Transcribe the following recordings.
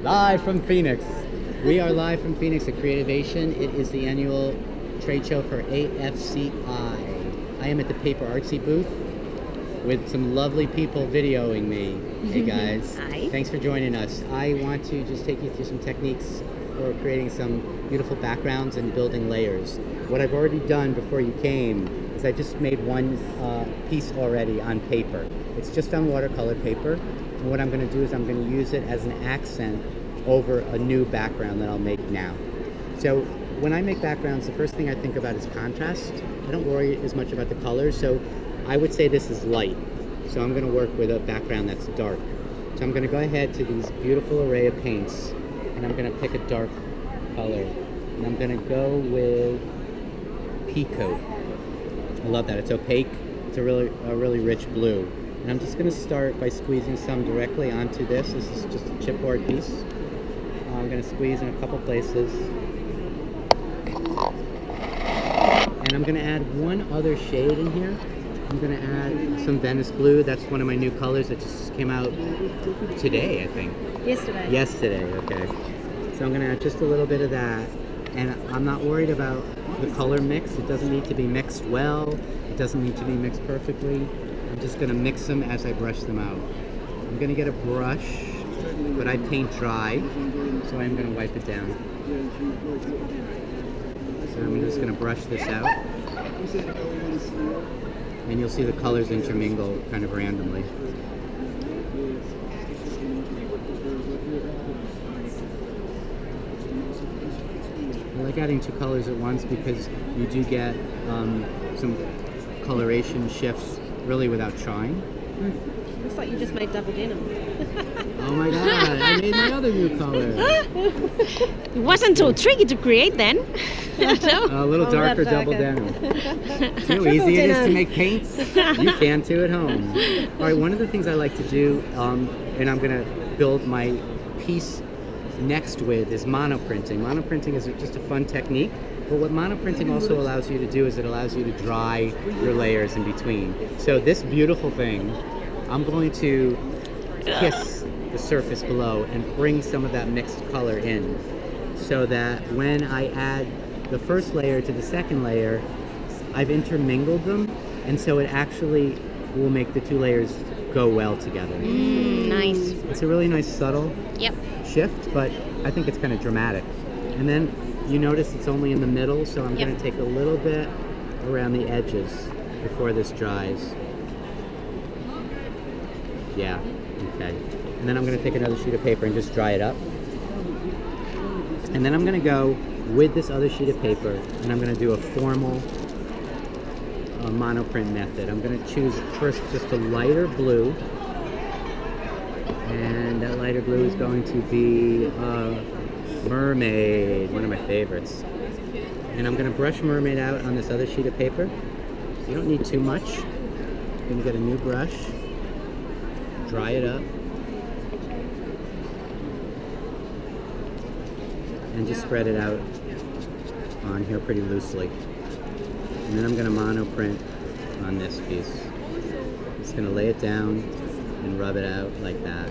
Live from Phoenix. We are live from Phoenix at Creativation. It is the annual trade show for AFCI. I am at the PaperArtsy booth with some lovely people videoing me. Hey guys. Hi. Thanks for joining us. I want to just take you through some techniques for creating some beautiful backgrounds and building layers. What I've already done before you came is I just made one uh, piece already on paper. It's just on watercolor paper. And what I'm going to do is I'm going to use it as an accent over a new background that I'll make now. So when I make backgrounds, the first thing I think about is contrast. I don't worry as much about the colors. So I would say this is light. So I'm going to work with a background that's dark. So I'm going to go ahead to these beautiful array of paints and I'm going to pick a dark color. And I'm going to go with Peacoat. I love that. It's opaque. It's a really, a really rich blue. And I'm just going to start by squeezing some directly onto this. This is just a chipboard piece. Uh, I'm going to squeeze in a couple places. And I'm going to add one other shade in here. I'm going to add some Venice Blue. That's one of my new colors that just came out today, I think. Yesterday. Yesterday, okay. So I'm gonna add just a little bit of that. And I'm not worried about the color mix. It doesn't need to be mixed well. It doesn't need to be mixed perfectly. Just gonna mix them as I brush them out. I'm gonna get a brush, but I paint dry, so I'm gonna wipe it down. So I'm just gonna brush this out. And you'll see the colors intermingle kind of randomly. I like adding two colors at once because you do get um, some coloration shifts really without trying. Looks like you just made double denim. Oh my god, I made my other new color. It wasn't so tricky to create then. no? A little Oh, darker double darker. denim. See how easy it is to make paints? You can too at home. All right, one of the things I like to do, um, and I'm gonna build my piece next with is monoprinting. Monoprinting is just a fun technique, but what monoprinting also allows you to do is it allows you to dry your layers in between. So this beautiful thing, I'm going to kiss the surface below and bring some of that mixed color in so that when I add the first layer to the second layer, I've intermingled them and so it actually will make the two layers go well together. Mm, nice. It's a really nice subtle Yep. shift, but I think it's kind of dramatic. And then you notice it's only in the middle, so I'm Yep. going to take a little bit around the edges before this dries. Yeah, okay. And then I'm going to take another sheet of paper and just dry it up. And then I'm going to go with this other sheet of paper and I'm going to do a formal uh, monoprint method. I'm going to choose first just a lighter blue and that lighter blue is going to be uh, Mermaid, one of my favorites. And I'm to brush Mermaid out on this other sheet of paper. You don't need too much. I'm to get a new brush, dry it up, and just spread it out on here pretty loosely. And then I'm going to monoprint on this piece. Just going to lay it down and rub it out like that.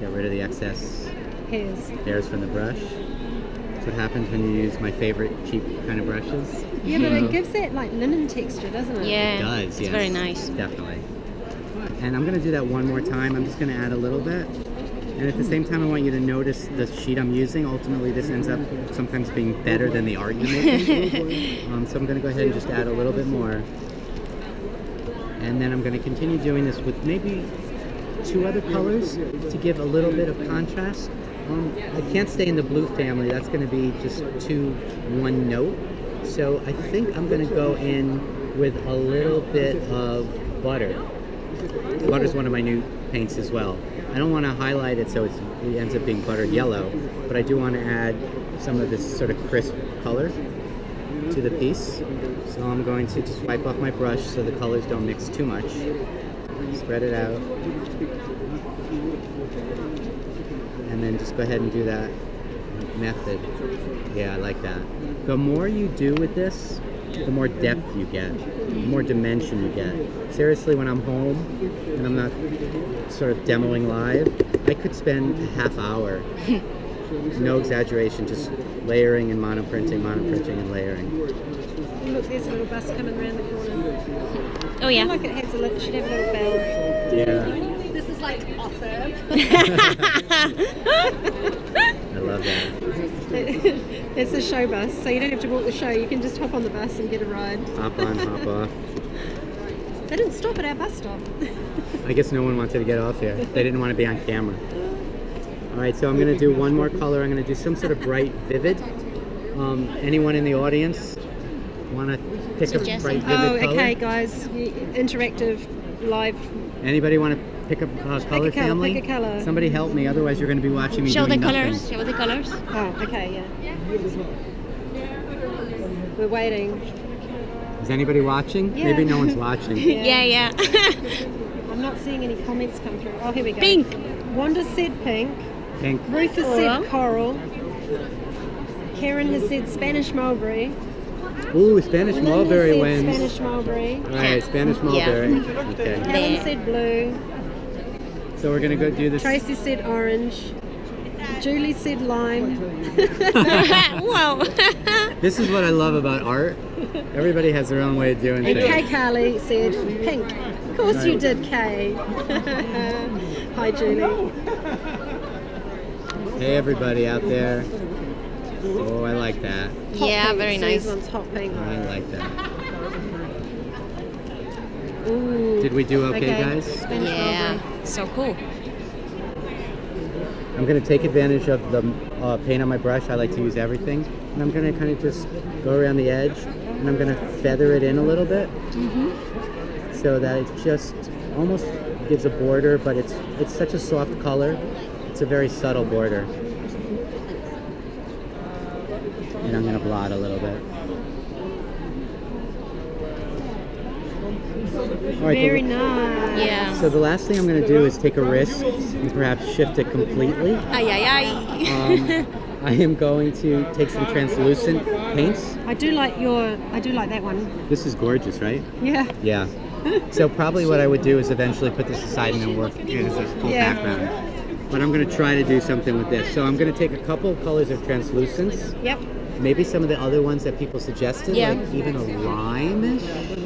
Get rid of the excess Hairs. hairs from the brush. That's what happens when you use my favorite cheap kind of brushes. Yeah, but it gives it like linen texture, doesn't it? Yeah. It does, It's yes. very nice. Definitely. And I'm gonna do that one more time. I'm just gonna add a little bit. And at the same time, I want you to notice the sheet I'm using. Ultimately, this ends up sometimes being better than the art you're making. um, so I'm gonna go ahead and just add a little bit more. And then I'm gonna continue doing this with maybe two other colors to give a little bit of contrast. Um, I can't stay in the blue family. That's going to be just too one note. So I think I'm going to go in with a little bit of butter. Butter is one of my new paints as well. I don't want to highlight it so it ends up being buttered yellow, but I do want to add some of this sort of crisp color to the piece. So I'm going to just wipe off my brush so the colors don't mix too much. Spread it out. And then just go ahead and do that method. Yeah, I like that. The more you do with this, the more depth you get, the more dimension you get. Seriously, when I'm home and I'm not sort of demoing live, I could spend a half hour, no exaggeration, just layering and monoprinting, monoprinting and layering. Look, there's a little bus coming around the corner. Oh yeah. Look, it has a little, should have a little bell. Yeah, This is like awesome. I love that. it's a show bus, so you don't have to walk the show. You can just hop on the bus and get a ride. Hop on, hop off. They didn't stop at our bus stop. I guess no one wanted to get off here. They didn't want to be on camera. All right, so I'm going to do one more color. I'm going to do some sort of bright, vivid. Um, anyone in the audience want to pick a Suggest bright, something. vivid oh, color? okay, guys. Interactive, live. Anybody want to pick a uh, color color, family? pick a color. Somebody help me, otherwise you're going to be watching me Show the doing nothing. colors. Show the colors. Oh, okay, yeah. We're waiting. Is anybody watching? Yeah. Maybe no one's watching. Yeah, yeah. I'm not seeing any comments come through. Oh, here we go. Pink. Wanda said pink. Pink. Ruth has Coral. said coral. Karen has said Spanish mulberry. Ooh, Spanish Lynn mulberry has said wins. Spanish mulberry. All right, Spanish Yeah. mulberry. Okay. Helen said blue. So we're going to go do this. Tracy said orange. Julie said lime. wow. This is what I love about art. Everybody has their own way of doing And Kay things. Carly said pink. Of course you did, Kay. Hi, Julie. Hey, everybody out there. Oh, I like that. Hot yeah, pink. very Sue's nice. one's hot pink. I like that. Ooh. Did we do okay, guys? Spanish Yeah. mulberry. So cool. I'm going to take advantage of the uh, paint on my brush. I like to use everything. And I'm going to kind of just go around the edge and I'm going to feather it in a little bit so that it just almost gives a border, but it's it's such a soft color. It's a very subtle border. And I'm going to blot a little bit. All right, Very the- nice. Yeah. So the last thing I'm going to do is take a risk and perhaps shift it completely. Ay, ay, ay. Um, I am going to take some translucent paints. I do like your. I do like that one. This is gorgeous, right? Yeah. Yeah. So probably what I would do is eventually put this aside and then work it as a full Yeah. background. But I'm going to try to do something with this. So I'm going to take a couple of colors of translucence, Yep. maybe some of the other ones that people suggested, Yeah. like even a lime.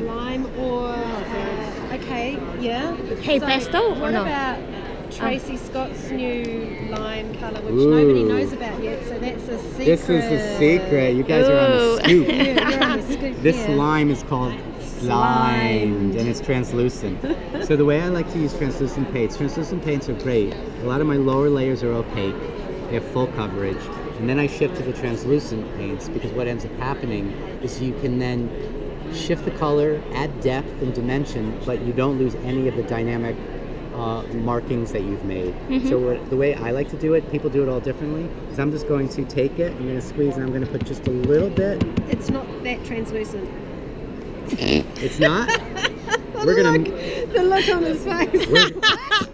Lime or. Uh, okay. Yeah. Hey, So, pesto or What no? about oh. Tracy Scott's new lime color, which nobody knows about yet? So that's a secret. This is the secret. You guys are on Ooh. the scoop. Yeah, you're on the scoop This here. lime is called slimed and it's translucent. so the way I like to use translucent paints, translucent paints are great. A lot of my lower layers are opaque. They have full coverage. And then I shift to the translucent paints because what ends up happening is you can then shift the color, add depth and dimension, but you don't lose any of the dynamic uh, markings that you've made. So what, the way I like to do it, people do it all differently, is I'm just going to take it, I'm going to squeeze, and I'm going to put just a little bit. It's not that translucent. It's not. We're gonna. Look, the look on his face.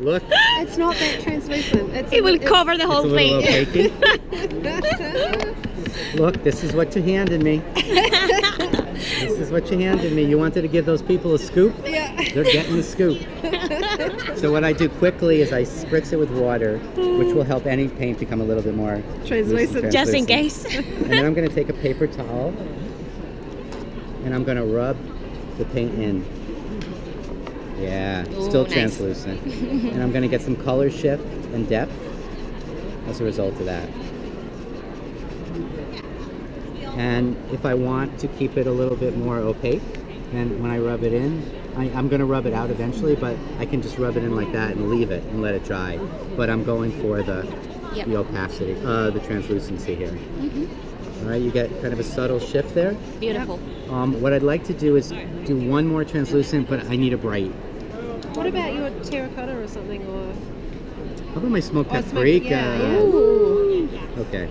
Look, It's not that translucent. It's It will it's- cover the it's a whole little thing. opaque. Look, this is what you handed me. this is what you handed me. You wanted to give those people a scoop? Yeah. They're getting the scoop. So what I do quickly is I spritz it with water, which will help any paint become a little bit more loose Translucent. Just in case. And then I'm going to take a paper towel and I'm going to rub the paint in. Yeah, still nice. translucent. and I'm going to get some color shift and depth as a result of that. And if I want to keep it a little bit more opaque, then when I rub it in, I, I'm going to rub it out eventually, but I can just rub it in like that and leave it and let it dry. But I'm going for the, Yep. the opacity, uh, the translucency here. All right, you get kind of a subtle shift there. Beautiful. Um, what I'd like to do is do one more translucent, but I need a bright. What about your terracotta or something? Or How about my smoked smoked- paprika? yeah, yeah. Ooh. Okay.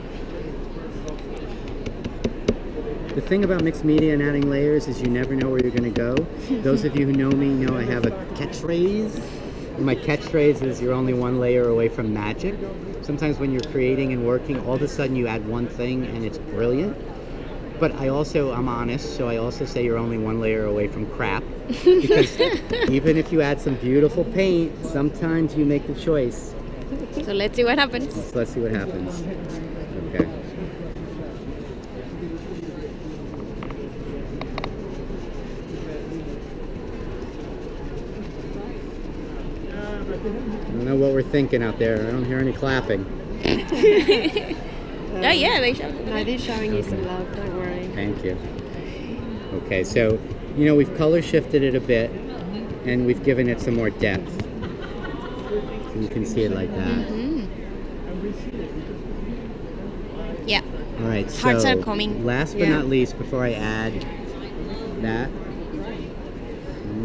The thing about mixed media and adding layers is you never know where you're going to go. Those of you who know me know I have a catchphrase. And my catchphrase is you're only one layer away from magic. Sometimes when you're creating and working, all of a sudden you add one thing and it's brilliant. but I also I'm honest, so I also say you're only one layer away from crap. Because even if you add some beautiful paint, sometimes you make the choice. So let's see what happens. So let's see what happens. Okay. I don't know what we're thinking out there. I don't hear any clapping. Oh yeah, they show. No, they're showing you some love. Don't worry. Thank you. Okay, so you know we've color shifted it a bit, and we've given it some more depth. So you can see it like that. Mm-hmm. Yeah. All right. Hearts so are coming. Last but Yeah. not least, before I add that,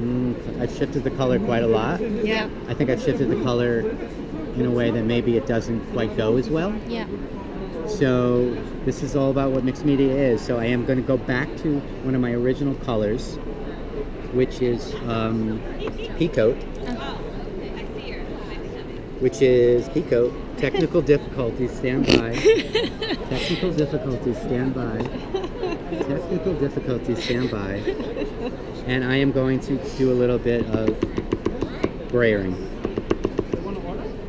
mm, I've shifted the color quite a lot. Yeah. I think I've shifted the color in a way that maybe it doesn't quite go as well. Yeah. So this is all about what mixed media is. So I am going to go back to one of my original colors, which is um, Peacoat, which is Peacoat. Technical difficulties, stand by. Technical difficulties, stand by. Technical difficulties, stand by. And I am going to do a little bit of grayering.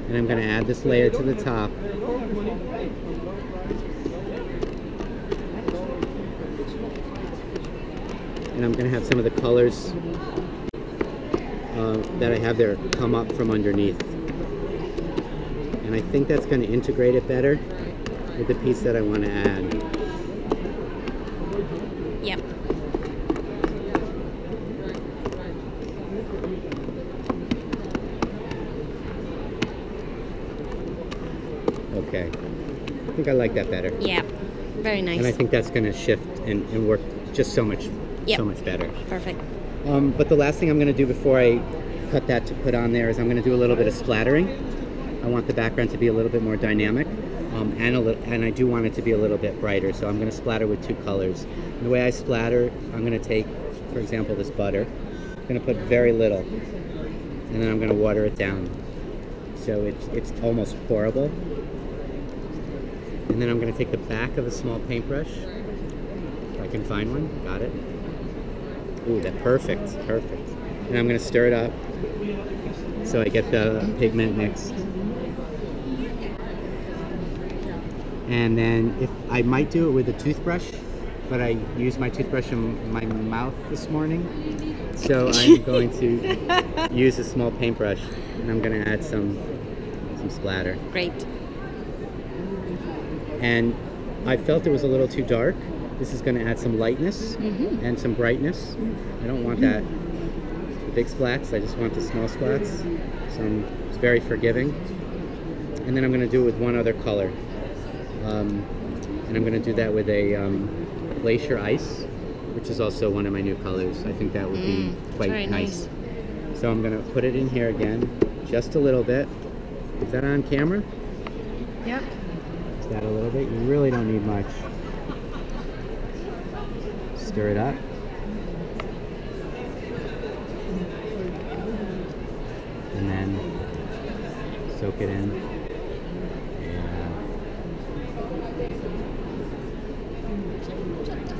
And I'm going to add this layer to the top. and I'm going to have some of the colors uh, that I have there come up from underneath. And I think that's going to integrate it better with the piece that I want to add. Yep. Okay. I think I like that better. Yeah. Very nice. And I think that's going to shift and, and work just so much, Yep. so much better. Perfect. Um, but the last thing I'm going to do before I cut that to put on there is I'm going to do a little bit of splattering. I want the background to be a little bit more dynamic, um, and a li- and I do want it to be a little bit brighter. So I'm going to splatter with two colors. And the way I splatter, I'm going to take, for example, this butter. I'm going to put very little, and then I'm going to water it down, so it's it's almost pourable. And then I'm going to take the back of a small paintbrush, if I can find one. Got it. Ooh, that perfect, perfect. And I'm gonna stir it up so I get the pigment mixed. And then if I might do it with a toothbrush, but I used my toothbrush in my mouth this morning. So I'm going to use a small paintbrush and I'm gonna add some some splatter. Great. And I felt it was a little too dark. This is going to add some lightness Mm-hmm. and some brightness. I don't want that big splats. I just want the small splats. So I'm, it's very forgiving. And then I'm going to do it with one other color. Um, and I'm going to do that with a um, glacier ice, which is also one of my new colors. I think that would be Mm, quite nice. nice. So I'm going to put it in here again, just a little bit. Is that on camera? Yep. That a little bit? You really don't need much. Stir it up. And then soak it in. Yeah.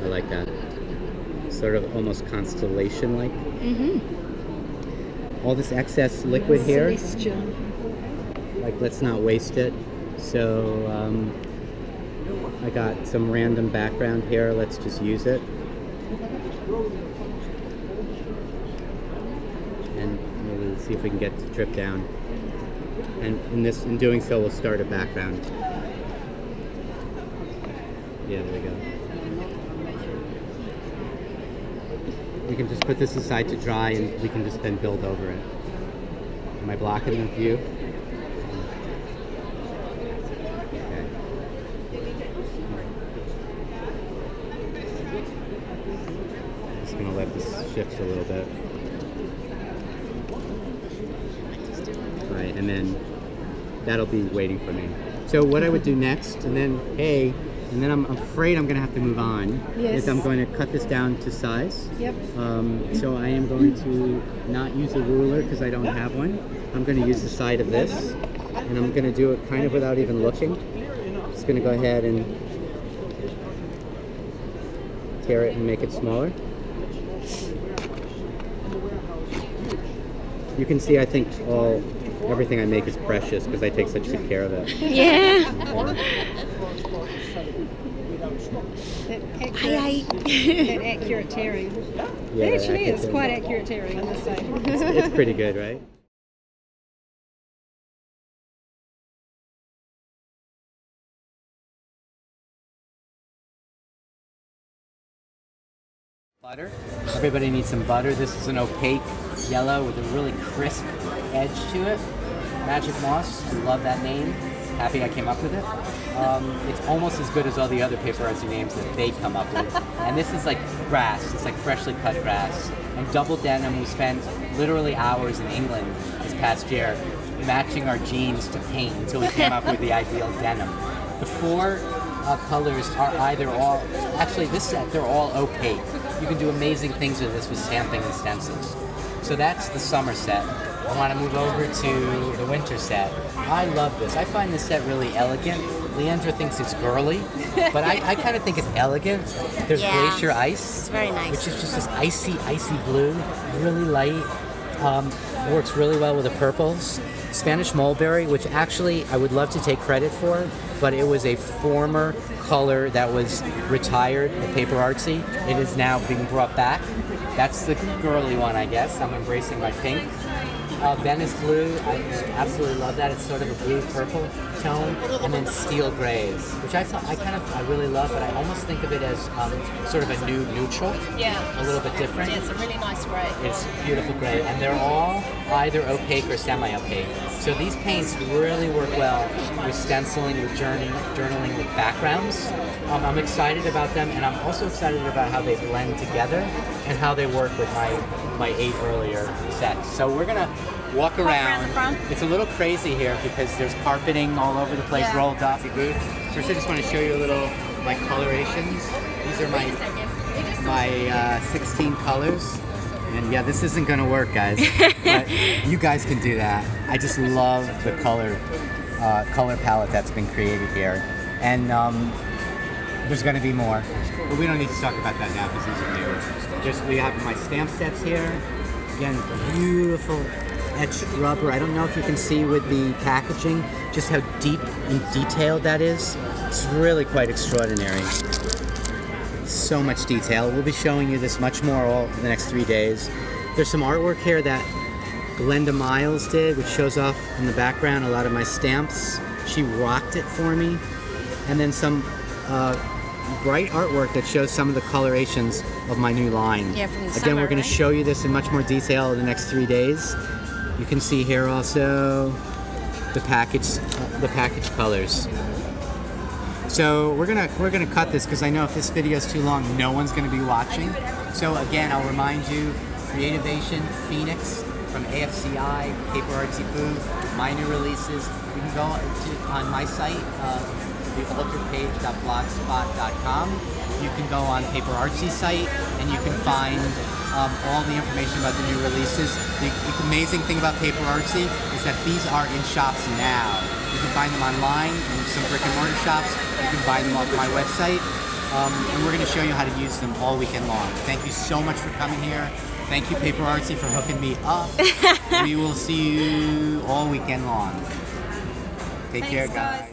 I like that. Sort of almost constellation like. Mm-hmm. All this excess liquid here. Celestial. like let's not waste it so um, I got some random background here. Let's just use it. And maybe see if we can get to drip down. And in this in doing so we'll start a background. Yeah there we go. We can just put this aside to dry and we can just then build over it. Am I blocking the view Okay. Just gonna let this shift a little bit. Right, and then that'll be waiting for me. So what I would do next, and then hey, and then I'm afraid I'm gonna have to move on. Yes. Is I'm going to cut this down to size. Yep. Um, so I am going to not use a ruler because I don't have one. I'm going to use the side of this, and I'm going to do it kind of without even looking. Just going to go ahead and tear it and make it smaller. You can see, I think, all everything I make is precious because I take such good care of it. Yeah. That accurate, Aye, that accurate tearing. Yeah, it actually accurate is quite accurate tearing, I must say. It's pretty good, right? Butter. Everybody needs some butter. This is an opaque yellow with a really crisp edge to it. Magic Moss. I love that name. Happy I came up with it. Um, it's almost as good as all the other PaperArtsy names that they come up with. And this is like grass. It's like freshly cut grass. And double denim. We spent literally hours in England this past year matching our jeans to paint until we came up with the ideal denim. The four uh, colors are either all actually this set they're all opaque. You can do amazing things with this with stamping and stencils. So that's the summer set. I want to move over to the winter set. I love this. I find this set really elegant. Leandra thinks it's girly, but I, I kind of think it's elegant. There's Yeah. glacier ice, It's very nice. which is just this icy, icy blue, really light. Um, works really well with the purples. Spanish mulberry, which actually I would love to take credit for, but it was a former color that was retired at PaperArtsy. It is now being brought back. That's the girly one, I guess. I'm embracing my pink. Uh, Venice blue, I absolutely love that. It's sort of a blue purple tone, and then steel grays, which I thought I kind of I really love, but I almost think of it as um, sort of a nude neutral, Yeah. a little bit different. It's a really nice grey. It's beautiful gray, and they're all either opaque or semi-opaque. So these paints really work well with stenciling, with journaling, journaling with backgrounds. Um, I'm excited about them, and I'm also excited about how they blend together and how they work with my my eight earlier sets. So we're gonna walk around front. It's a little crazy here because there's carpeting all over the place, Yeah. rolled up. First, I just want to show you a little my colorations. These are my my uh, 16 colors. And yeah, this isn't gonna work, guys. but you guys can do that. I just love the color uh, color palette that's been created here. And um, there's gonna be more. But we don't need to talk about that now because these are new. Just we have my stamp sets here. Again, beautiful etched rubber. I don't know if you can see with the packaging just how deep and detailed that is. It's really quite extraordinary so much detail. We'll be showing you this much more all the next three days. There's some artwork here that Glenda Miles did, which shows off in the background a lot of my stamps. She rocked it for me. And then some uh, bright artwork that shows some of the colorations of my new line. Yeah, from the Again, summer, we're going right? to show you this in much more detail in the next three days. You can see here also the package, uh, the package colors. So we're gonna we're gonna cut this because I know if this video is too long, no one's gonna be watching. So again, I'll remind you, Creativation, Phoenix from AFCI, PaperArtsy Booth, my new releases. You can go to, on my site, uh, thealteredpage.blogspot.com. You can go on PaperArtsy site and you can find um, all the information about the new releases. The, the amazing thing about PaperArtsy is that these are in shops now. You can find them online in some brick and mortar shops. You can buy them off my website. Um, and we're going to show you how to use them all weekend long. Thank you so much for coming here. Thank you, PaperArtsy, for hooking me up. we will see you all weekend long. Take care, guys. guys.